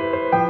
you